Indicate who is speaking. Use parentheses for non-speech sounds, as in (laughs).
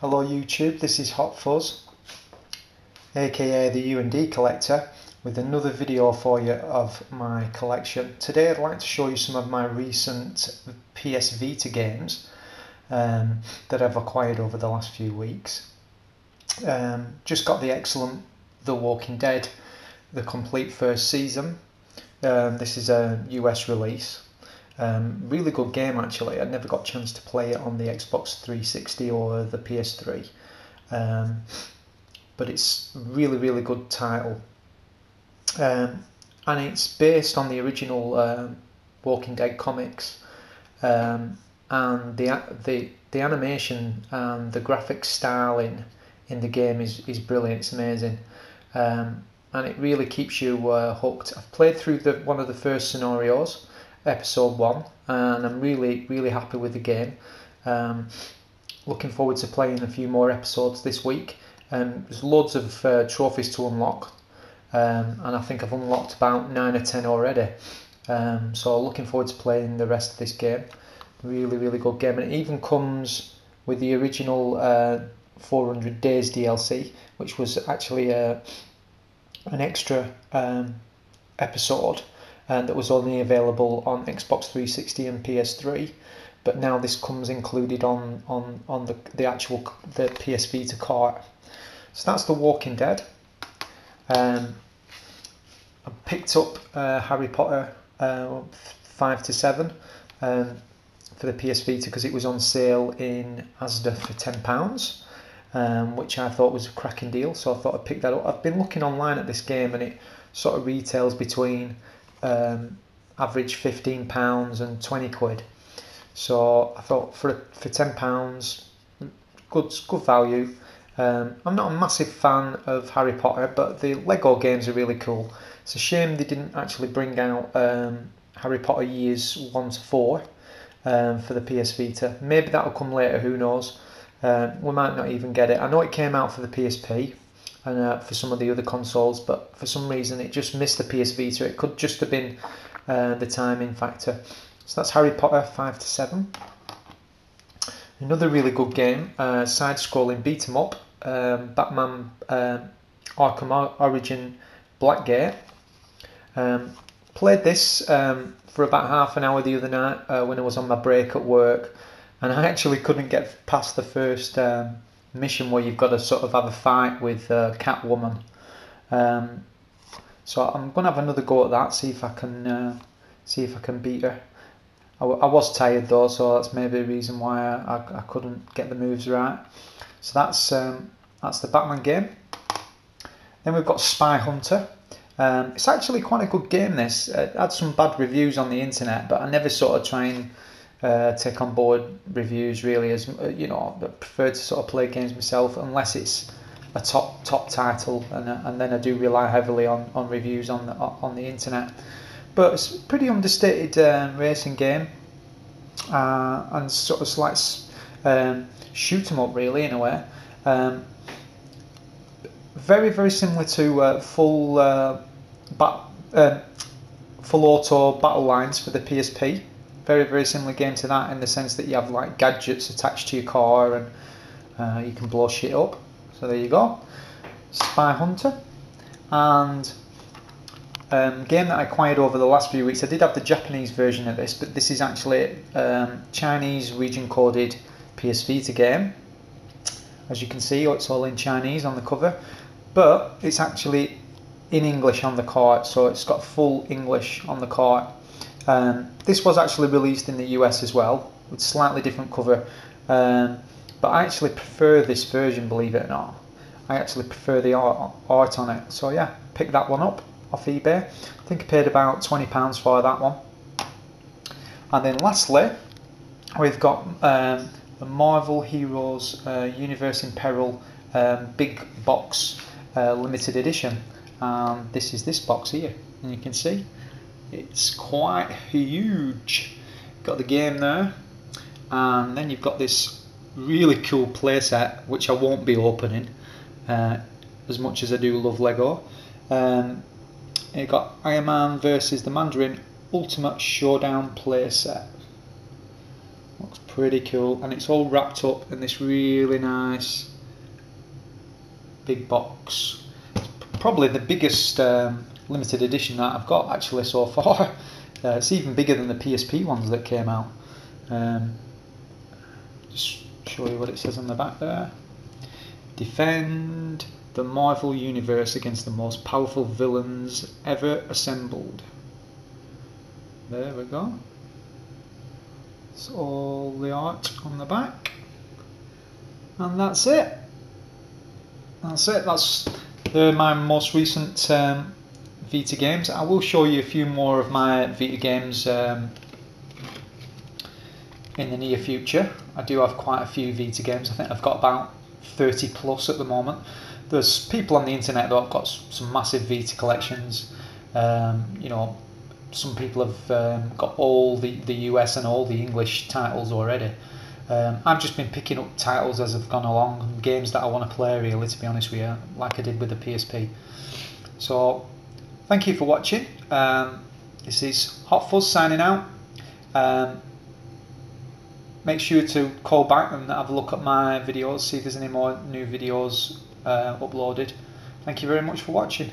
Speaker 1: Hello YouTube, this is Hot Fuzz, aka the UMD collector, with another video for you of my collection. Today I'd like to show you some of my recent PS Vita games um, that I've acquired over the last few weeks. Um, just got the excellent The Walking Dead, the complete first season. Um, this is a US release. Um, really good game actually. I never got a chance to play it on the Xbox 360 or the PS3, um, but it's really really good title, um, and it's based on the original um, Walking Dead comics, um, and the the the animation and the graphic style in the game is is brilliant. It's amazing. Um, and it really keeps you uh, hooked. I've played through the one of the first scenarios, episode one, and I'm really really happy with the game. Um, looking forward to playing a few more episodes this week. Um, there's loads of uh, trophies to unlock, um, and I think I've unlocked about nine or ten already. Um, so looking forward to playing the rest of this game. Really really good game, and it even comes with the original uh, 400 Days DLC, which was actually a, uh, an extra um, episode and that was only available on Xbox 360 and PS3 but now this comes included on on on the, the actual the PS Vita cart. So that's The Walking Dead. Um, I picked up uh, Harry Potter uh, 5 to 7 um, for the PS Vita because it was on sale in Asda for £10 um, which I thought was a cracking deal so I thought I'd pick that up. I've been looking online at this game and it sort of retails between um, average fifteen pounds and twenty quid. So I thought for for ten pounds, good good value. Um, I'm not a massive fan of Harry Potter, but the Lego games are really cool. It's a shame they didn't actually bring out um, Harry Potter years one to four um, for the PS Vita. Maybe that'll come later. Who knows? Uh, we might not even get it. I know it came out for the PSP, and uh, for some of the other consoles, but for some reason it just missed the PS Vita. It could just have been uh, the timing factor. So that's Harry Potter 5 to 7. Another really good game, uh, side scrolling beat 'em up, um, Batman uh, Arkham Origin Blackgate. Um, played this um, for about half an hour the other night uh, when I was on my break at work, and I actually couldn't get past the first um, mission where you've got to sort of have a fight with uh, Catwoman. Um, so I'm going to have another go at that, see if I can uh, see if I can beat her. I, I was tired though, so that's maybe a reason why I, I, I couldn't get the moves right. So that's um, that's the Batman game. Then we've got Spy Hunter. Um, it's actually quite a good game. This it had some bad reviews on the internet, but I never sort of try and uh, take on board reviews really as uh, you know I prefer to sort of play games myself unless it's a top top title and, uh, and then I do rely heavily on, on reviews on the on the internet. But it's a pretty understated um, racing game uh, and sort of slight um, shoot 'em up really in a way. Um, very very similar to uh, full uh, bat, um, full auto battle lines for the PSP very very similar game to that in the sense that you have like gadgets attached to your car and uh, you can blow shit up. So there you go. Spy Hunter and um, game that I acquired over the last few weeks. I did have the Japanese version of this, but this is actually um, Chinese region coded PS Vita game. As you can see, it's all in Chinese on the cover, but it's actually in English on the cart, so it's got full English on the cart um, this was actually released in the US as well, with slightly different cover, um, but I actually prefer this version, believe it or not. I actually prefer the art, art on it. So yeah, pick that one up off eBay. I think I paid about £20 for that one. And then lastly, we've got um, the Marvel Heroes uh, Universe in Peril um, big box uh, limited edition. This is this box here, and you can see it's quite huge. Got the game there, and then you've got this really cool playset which I won't be opening uh, as much as I do love Lego. Um, you got Iron Man versus the Mandarin Ultimate Showdown playset. Looks pretty cool, and it's all wrapped up in this really nice big box. Probably the biggest um, limited edition that I've got actually so far. (laughs) Uh, it's even bigger than the PSP ones that came out. Um, just show you what it says on the back there. Defend the Marvel Universe against the most powerful villains ever assembled. There we go. That's all the art on the back. And that's it. That's it. That's my most recent um, Vita games. I will show you a few more of my Vita games um, in the near future. I do have quite a few Vita games. I think I've got about 30 plus at the moment. There's people on the internet that have got some massive Vita collections. Um, you know, some people have um, got all the, the US and all the English titles already. Um, I've just been picking up titles as I've gone along, games that I want to play really, to be honest with you, like I did with the PSP. So, thank you for watching. Um, this is Hot Fuzz signing out. Um, make sure to call back and have a look at my videos, see if there's any more new videos uh, uploaded. Thank you very much for watching.